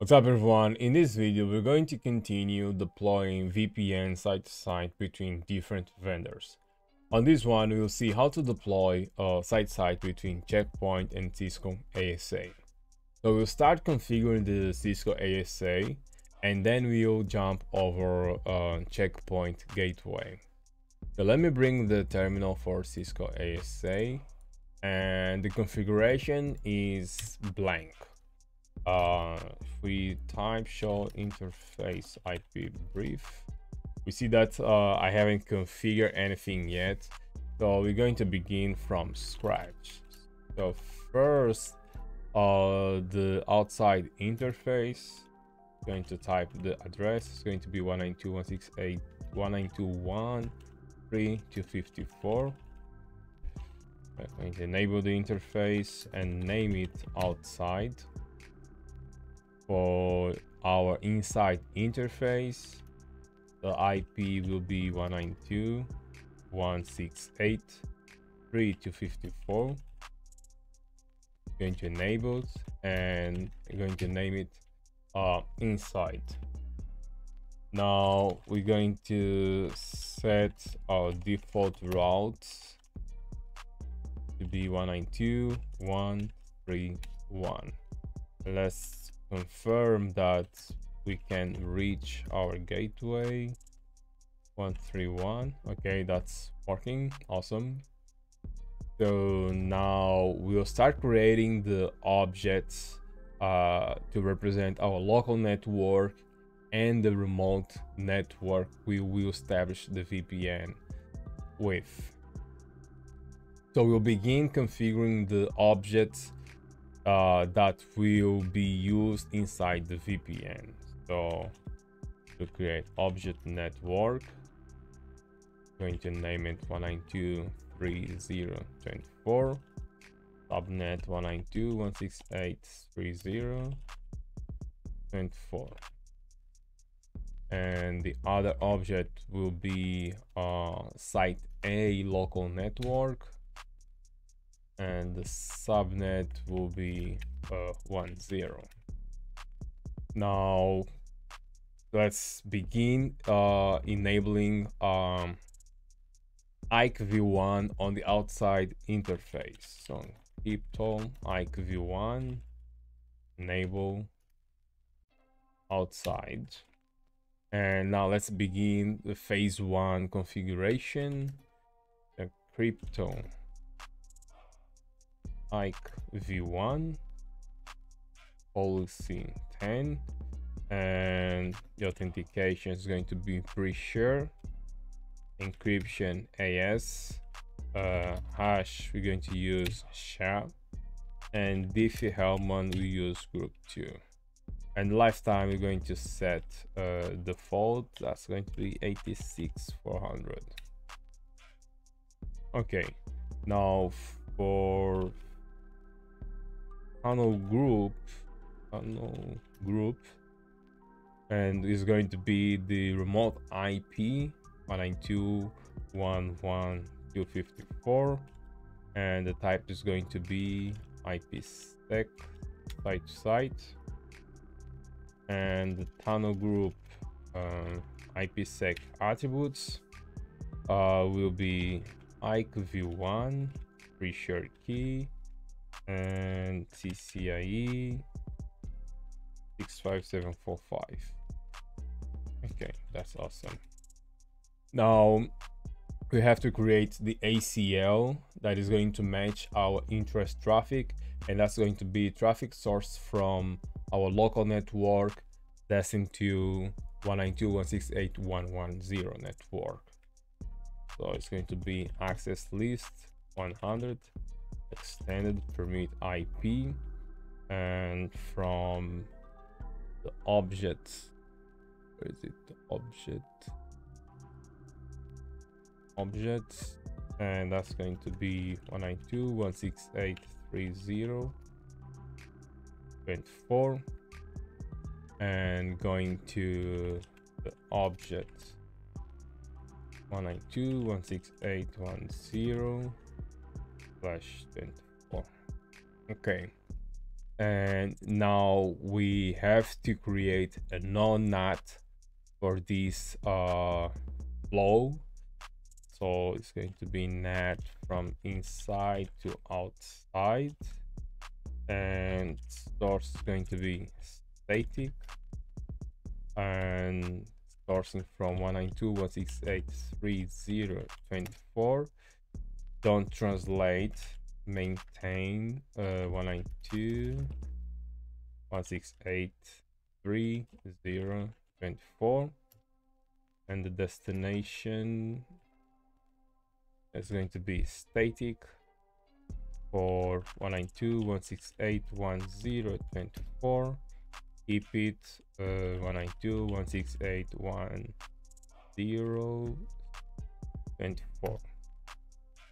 What's up everyone, in this video we're going to continue deploying VPN site-to-site between different vendors. On this one we'll see how to deploy uh, site-to-site between Checkpoint and Cisco ASA. So we'll start configuring the Cisco ASA and then we'll jump over a Checkpoint gateway. So let me bring the terminal for Cisco ASA and the configuration is blank uh, if we type show interface IP brief, we see that uh, I haven't configured anything yet. So we're going to begin from scratch. So first, uh, the outside interface, going to type the address. It's going to be 192.168.192.1.3.254. I'm going to enable the interface and name it outside for our inside interface. The IP will be 192.168.3.254 going to enable it and going to name it uh, inside now we're going to set our default routes to be 192.131 let's confirm that we can reach our gateway. 131 okay that's working. Awesome. So now we'll start creating the objects uh, to represent our local network and the remote network we will establish the VPN with. So we'll begin configuring the objects uh, that will be used inside the VPN. So to create object network, going to name it 192.3.0.24, subnet 192.168.3.0.24. And the other object will be uh, site A local network and the subnet will be uh, 1 0 now let's begin uh, enabling um, IKEv1 on the outside interface. So crypto IKEv1 enable outside. And now let's begin the phase one configuration. The crypto Ike v1 policy 10 and the authentication is going to be pre-share encryption AES uh, hash we're going to use SHA and Diffie-Hellman we use group 2 and lifetime we're going to set uh, default that's going to be 86400 okay now for tunnel group tunnel group and is going to be the remote IP 192.1.1.254 and the type is going to be IPsec site to site and the tunnel group uh, IPsec attributes uh, will be IKEv1 pre-shared key and CCIE 65745. Okay, that's awesome. Now we have to create the ACL that is going to match our interest traffic and that's going to be traffic source from our local network destined to 192.168.110 network. So it's going to be access list 100 extended permit IP and from the object where is it? The object. Objects and that's going to be 192.168.30.24 and going to the object. 192.168.10 slash 24 okay. And now we have to create a non-NAT for this uh, flow. So it's going to be NAT from inside to outside. And source is going to be static. And sourcing from 192.168.30.24 don't translate maintain uh, 192 168.3.0.24 and the destination is going to be static for 192.168.10.24 keep it uh, 192.168.10.24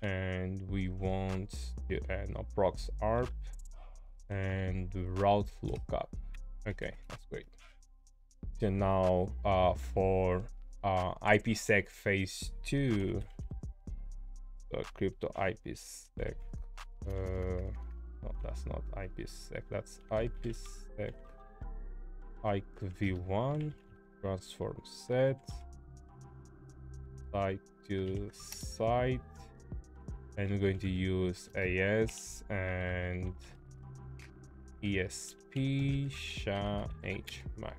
and we want to add a prox arp and route lookup okay that's great. So now uh, for uh, IPsec phase 2 uh, crypto IPsec uh, no that's not IPsec that's IPsec IKEv1 transform set site to site and we're going to use AES and ESP SHA HMAC.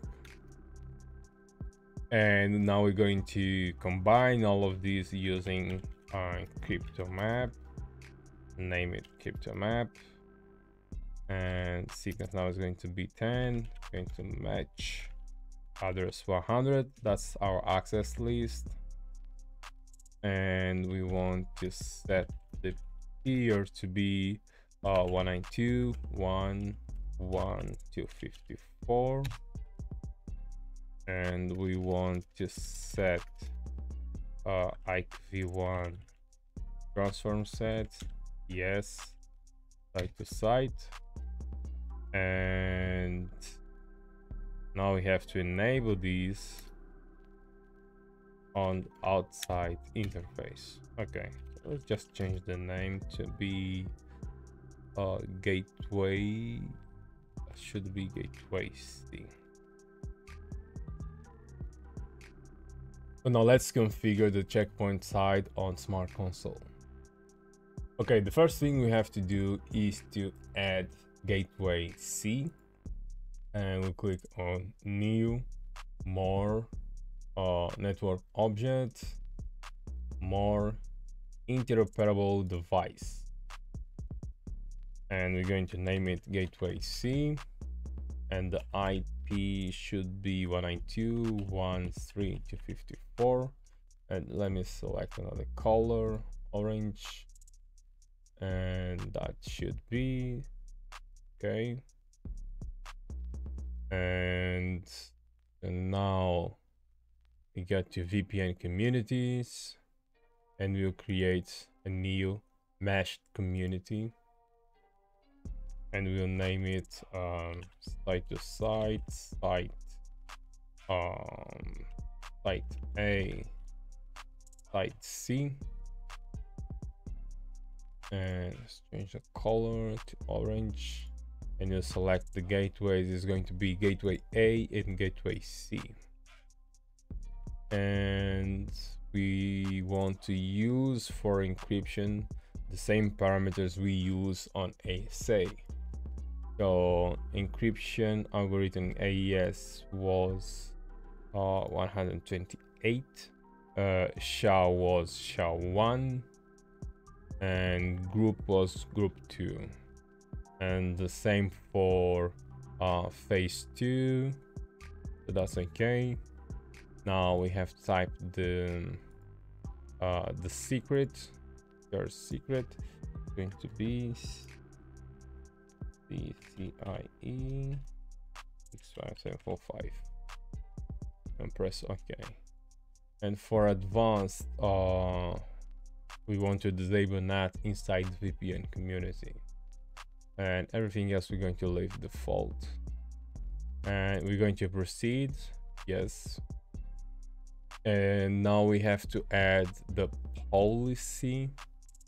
And now we're going to combine all of these using uh, crypto map, name it crypto map, and sequence now is going to be 10, going to match address 100. That's our access list. And we want to set here to be uh 192 1 1 254 and we want to set uh IKEv1 transform set. Yes. Site to site and now we have to enable these on outside interface. Okay let's just change the name to be uh, gateway should be gateway. So now let's configure the checkpoint side on smart console okay the first thing we have to do is to add gateway C and we click on new more uh, network object more interoperable device. And we're going to name it gateway C. And the IP should be 192.13254 and let me select another color orange. And that should be okay. And, and now we get to VPN communities and we'll create a new meshed community. And we'll name it um, site to site site um, site A site C. And let's change the color to orange. And you'll select the gateways is going to be gateway A and gateway C. And we want to use for encryption the same parameters we use on ASA. So encryption algorithm AES was uh, 128, uh, SHA was SHA-1, and group was group 2. And the same for uh, phase 2, so that's okay. Now we have typed the uh, the secret your secret is going to be CCIE 65745 and press OK. And for advanced, uh, we want to disable NAT inside the VPN community. And everything else we're going to leave default. And we're going to proceed. Yes, and now we have to add the policy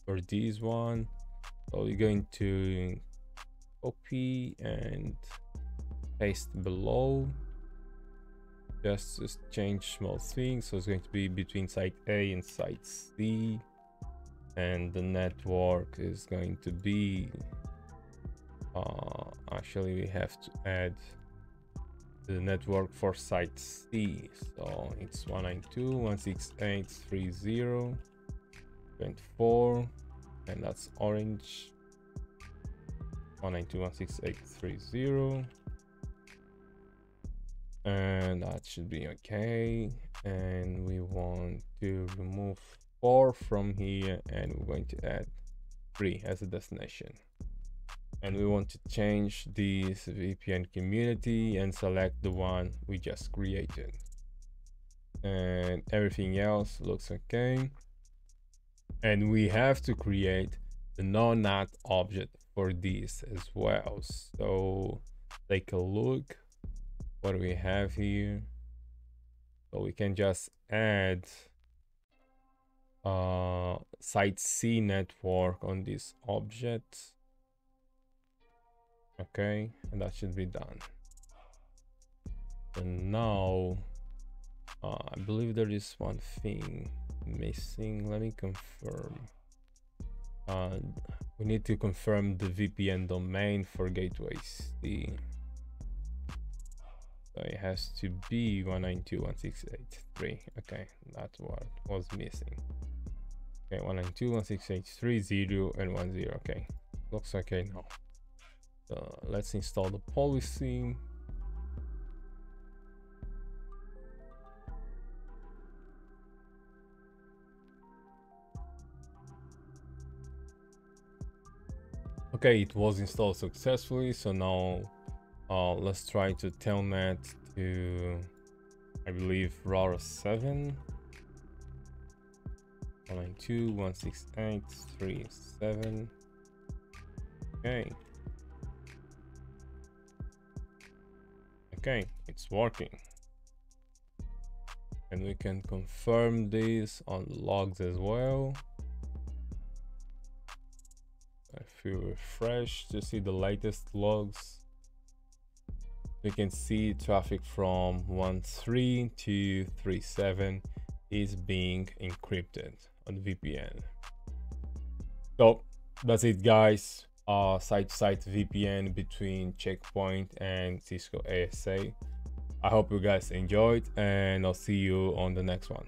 for this one. So we're going to copy and paste below. Just to change small things. So it's going to be between site a and site c. And the network is going to be uh, actually we have to add the network for site C. So it's 192.168.30.24 and that's orange. 192.168.30 and that should be okay. And we want to remove 4 from here and we're going to add 3 as a destination and we want to change this VPN community and select the one we just created. And everything else looks okay. And we have to create the non-NAT object for this as well. So take a look what we have here. So we can just add uh site c network on this object okay and that should be done. And now uh, i believe there is one thing missing. Let me confirm. Uh, we need to confirm the vpn domain for gateway c. So it has to be 192.168.3 okay that's what was missing. Okay 192.168.30 and 10 okay looks okay now uh, let's install the policy. Okay it was installed successfully so now uh, let's try to telnet to I believe RAR 7 192.168.37 okay Okay, it's working. And we can confirm this on logs as well. If we refresh to see the latest logs, we can see traffic from 1.3 to 3.7 is being encrypted on VPN. So that's it guys uh, site-to-site VPN between Checkpoint and Cisco ASA. I hope you guys enjoyed and I'll see you on the next one.